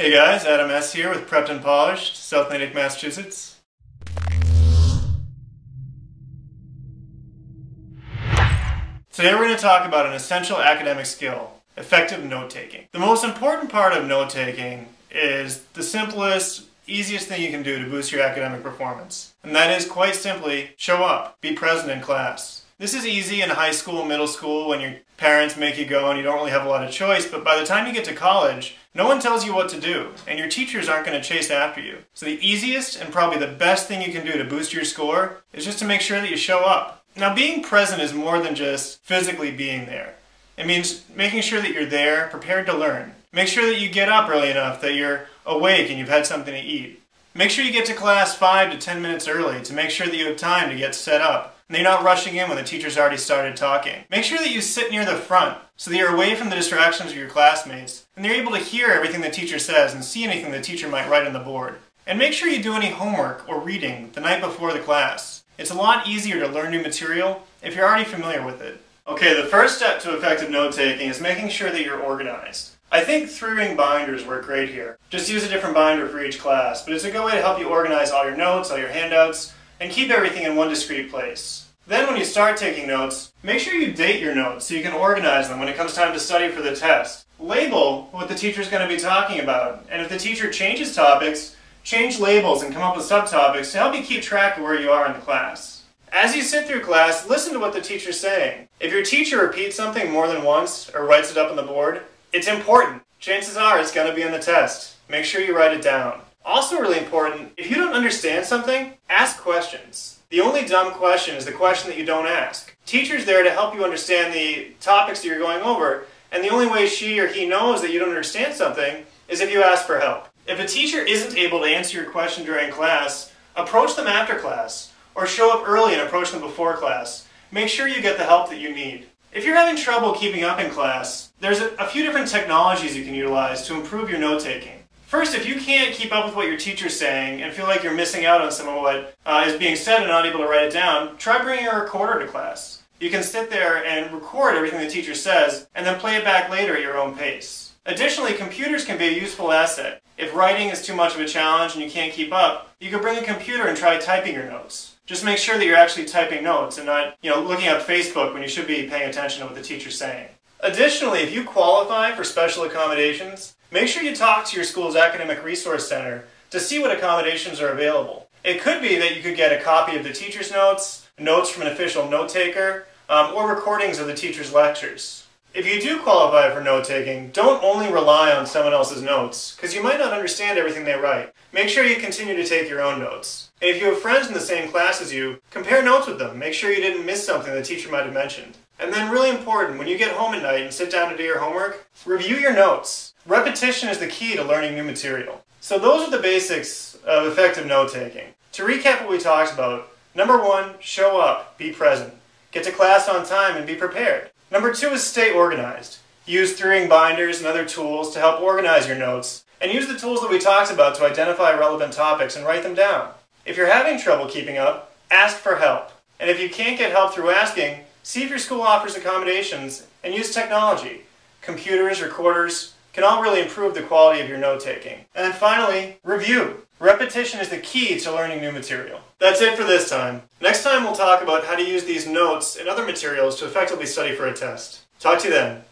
Hey guys, Adam S. here with Prepped and Polished, South Natick, Massachusetts. Today we're going to talk about an essential academic skill, effective note-taking. The most important part of note-taking is the simplest, easiest thing you can do to boost your academic performance. And that is quite simply, show up, be present in class. This is easy in high school, middle school, when your parents make you go and you don't really have a lot of choice, but by the time you get to college, no one tells you what to do, and your teachers aren't going to chase after you. So the easiest and probably the best thing you can do to boost your score is just to make sure that you show up. Now being present is more than just physically being there. It means making sure that you're there, prepared to learn. Make sure that you get up early enough that you're awake and you've had something to eat. Make sure you get to class 5 to 10 minutes early to make sure that you have time to get set up and you're not rushing in when the teacher's already started talking. Make sure that you sit near the front so that you're away from the distractions of your classmates and they're able to hear everything the teacher says and see anything the teacher might write on the board. And make sure you do any homework or reading the night before the class. It's a lot easier to learn new material if you're already familiar with it. Okay, the first step to effective note-taking is making sure that you're organized. I think three-ring binders work great here. Just use a different binder for each class, but it's a good way to help you organize all your notes, all your handouts, and keep everything in one discrete place. Then when you start taking notes, make sure you date your notes so you can organize them when it comes time to study for the test. Label what the teacher is going to be talking about, and if the teacher changes topics, change labels and come up with subtopics to help you keep track of where you are in the class. As you sit through class, listen to what the teacher's saying. If your teacher repeats something more than once or writes it up on the board, it's important. Chances are it's going to be on the test. Make sure you write it down. Also really important, if you don't understand something, ask questions. The only dumb question is the question that you don't ask. Teacher's there to help you understand the topics that you're going over, and the only way she or he knows that you don't understand something is if you ask for help. If a teacher isn't able to answer your question during class, approach them after class, or show up early and approach them before class. Make sure you get the help that you need. If you're having trouble keeping up in class, there's a, few different technologies you can utilize to improve your note-taking. First, if you can't keep up with what your teacher's saying and feel like you're missing out on some of what uh, is being said and not able to write it down, try bringing a recorder to class. You can sit there and record everything the teacher says and then play it back later at your own pace. Additionally, computers can be a useful asset. If writing is too much of a challenge and you can't keep up, you can bring a computer and try typing your notes. Just make sure that you're actually typing notes and not, you know, looking up Facebook when you should be paying attention to what the teacher's saying. Additionally, if you qualify for special accommodations, Make sure you talk to your school's Academic Resource Center to see what accommodations are available. It could be that you could get a copy of the teacher's notes, notes from an official note taker, um, or recordings of the teacher's lectures. If you do qualify for note taking, don't only rely on someone else's notes, because you might not understand everything they write. Make sure you continue to take your own notes. If you have friends in the same class as you, compare notes with them. Make sure you didn't miss something the teacher might have mentioned. And then really important, when you get home at night and sit down to do your homework, review your notes. Repetition is the key to learning new material. So those are the basics of effective note-taking. To recap what we talked about, number one, show up, be present. Get to class on time and be prepared. Number two is stay organized. Use three-ring binders and other tools to help organize your notes, and use the tools that we talked about to identify relevant topics and write them down. If you're having trouble keeping up, ask for help. And if you can't get help through asking, see if your school offers accommodations and use technology. Computers, recorders, can all really improve the quality of your note-taking. And then finally, review. Repetition is the key to learning new material. That's it for this time. Next time we'll talk about how to use these notes and other materials to effectively study for a test. Talk to you then.